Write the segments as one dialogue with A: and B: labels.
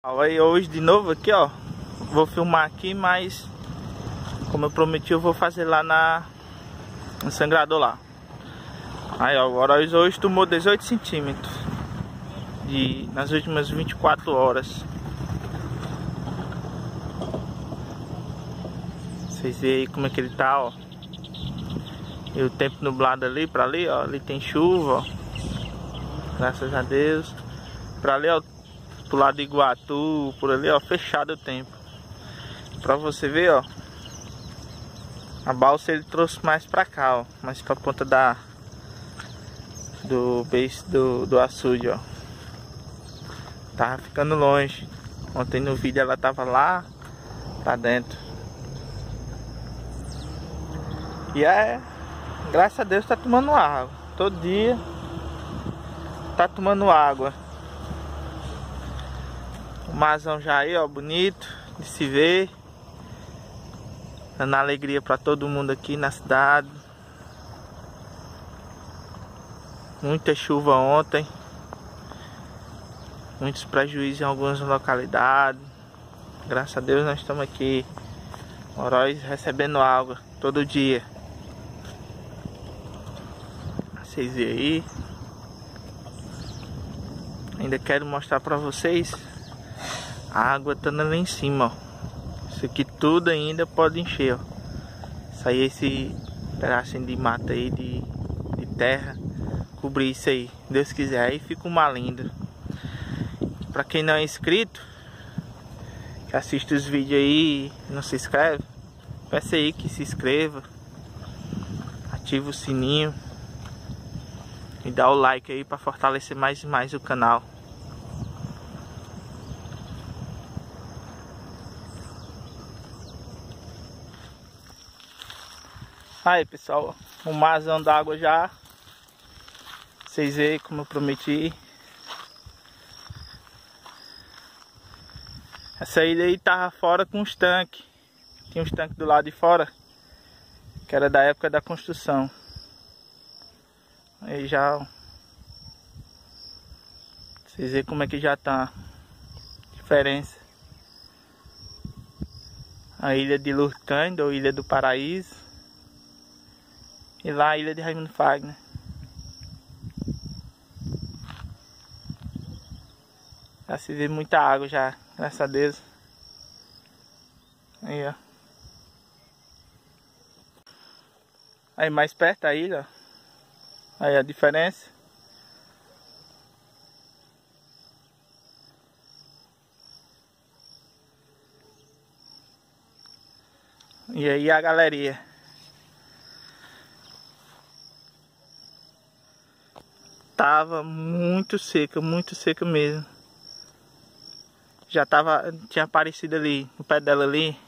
A: Aí hoje de novo aqui, ó. Vou filmar aqui, mas como eu prometi, eu vou fazer lá na no sangrador lá. Aí, ó, o Oroz hoje tomou 18 centímetros de nas últimas 24 horas. Vocês veem aí como é que ele tá, ó. E o tempo nublado ali para ali, ó, ali tem chuva, ó. Graças a Deus. Para ali, ó, pro lado de Iguatu, por ali, ó, fechado o tempo. Pra você ver, ó. A balsa ele trouxe mais pra cá, ó. Mais pra ponta da... Do base do, do açude, ó. Tava ficando longe. Ontem no vídeo ela tava lá pra dentro. E é... Graças a Deus tá tomando água. Todo dia tá tomando água. O marzão já aí, ó, bonito de se ver. Dando alegria para todo mundo aqui na cidade. Muita chuva ontem. Muitos prejuízos em algumas localidades. Graças a Deus nós estamos aqui. Moróis recebendo água todo dia. Vocês veem aí. Ainda quero mostrar para vocês água tá lá em cima, ó. Isso aqui tudo ainda pode encher, ó. Sair esse pedacinho de mata aí, de, de terra. Cobrir isso aí. Deus quiser, aí fica uma linda. Pra quem não é inscrito, que assiste os vídeos aí não se inscreve, peça aí que se inscreva. Ativa o sininho. E dá o like aí para fortalecer mais e mais o canal. Aí pessoal, o marzão d'água já. Vocês veem como eu prometi. Essa ilha aí tava fora com os tanques. Tinha uns tanques do lado de fora. Que era da época da construção. Aí já. Vocês veem como é que já tá. Diferença. A ilha de Lurcândido ou Ilha do Paraíso. E lá a ilha de Raimundo Fagner. Já se vê muita água já, graças a Deus. Aí, ó. Aí mais perto da ilha. Aí a diferença. E aí a galeria. Tava muito seca, muito seca mesmo. Já tava, tinha aparecido ali, no pé dela ali,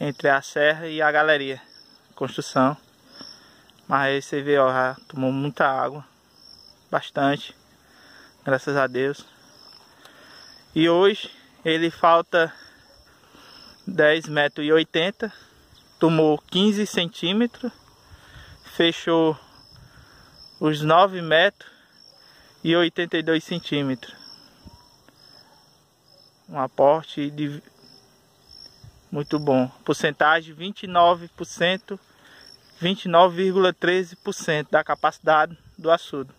A: entre a serra e a galeria, construção. Mas aí você vê, ó, já tomou muita água, bastante, graças a Deus. E hoje ele falta 10 metros e 80, tomou 15 centímetros, fechou os 9 metros e 82 centímetros. Um aporte de muito bom. Porcentagem 29%, 29,13% da capacidade do açude.